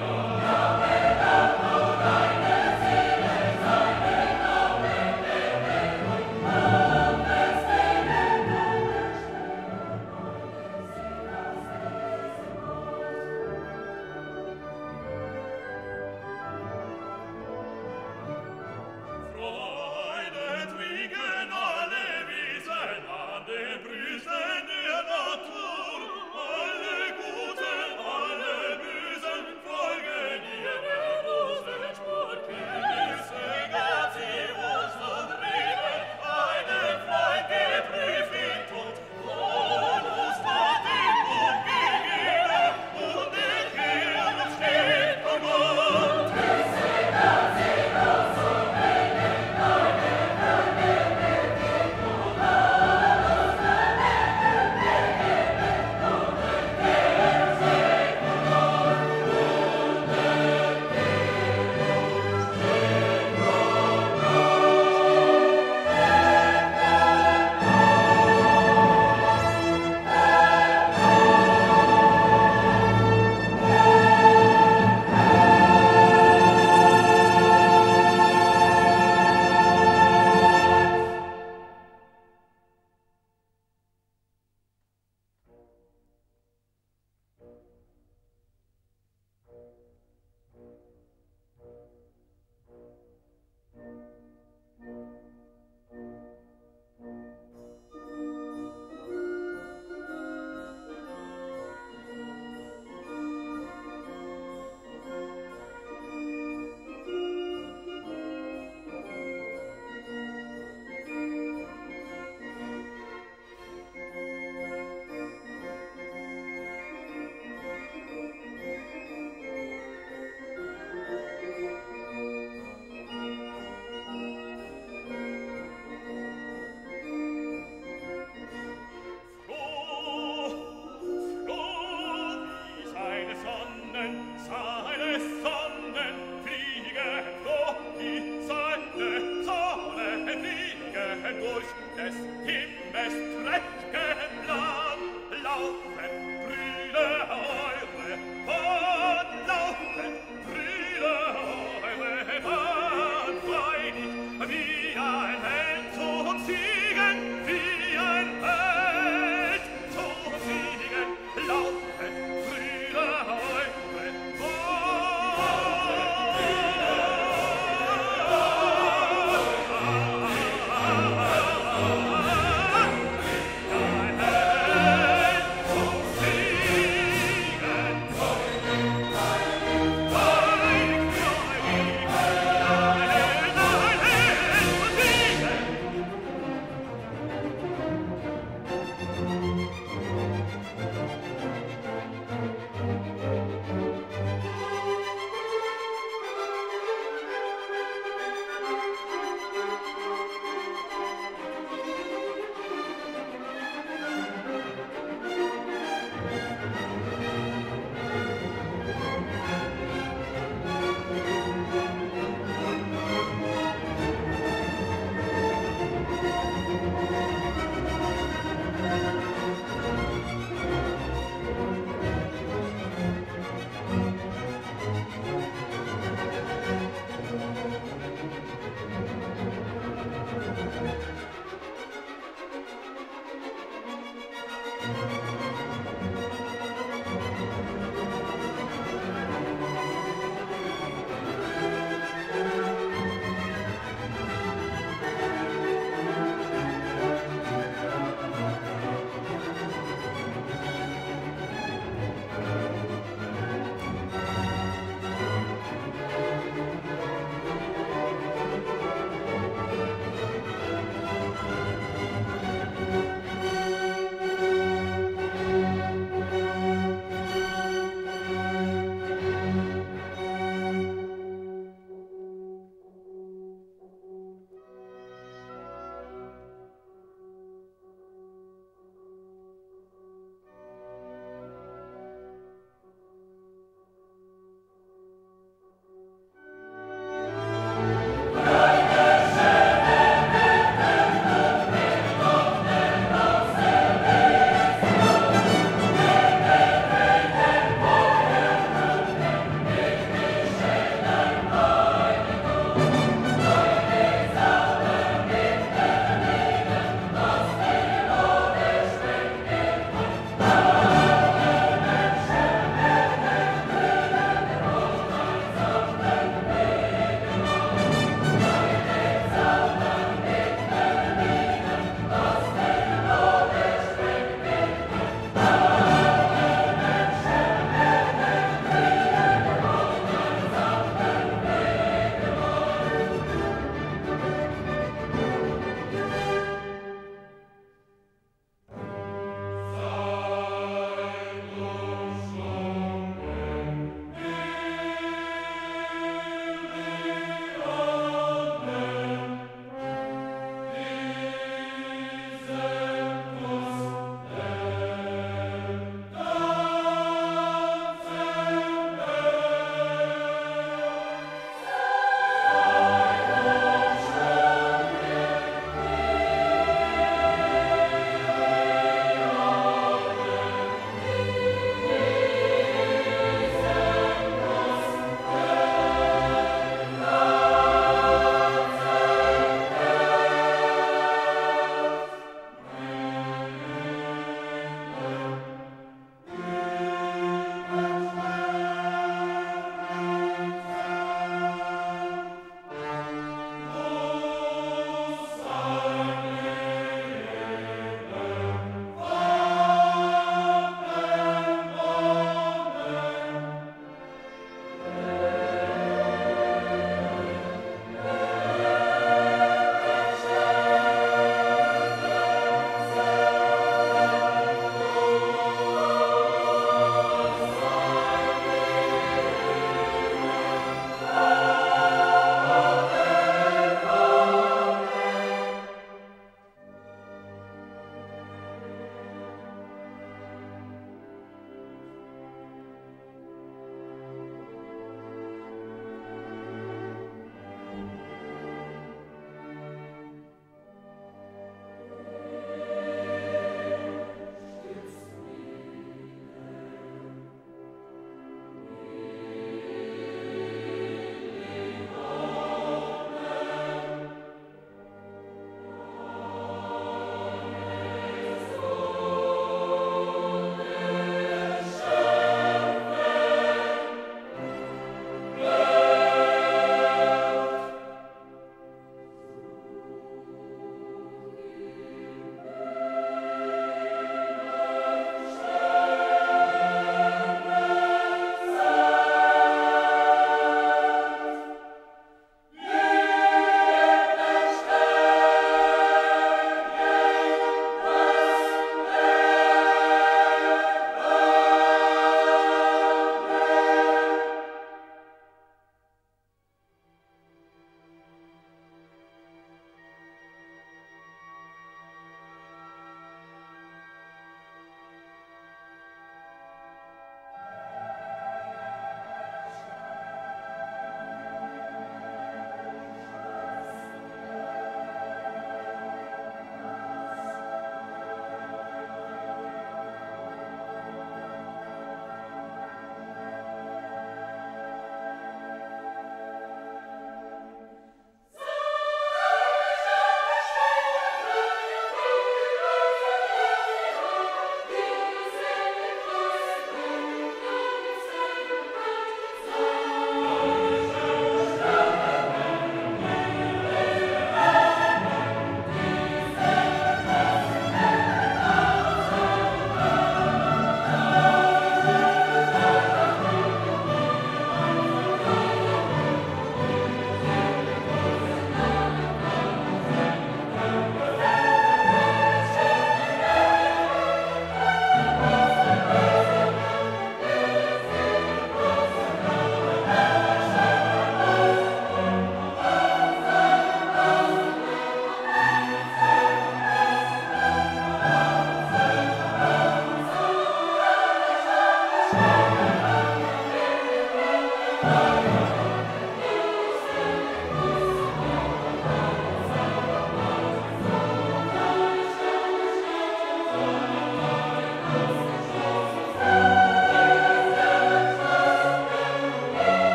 Amen.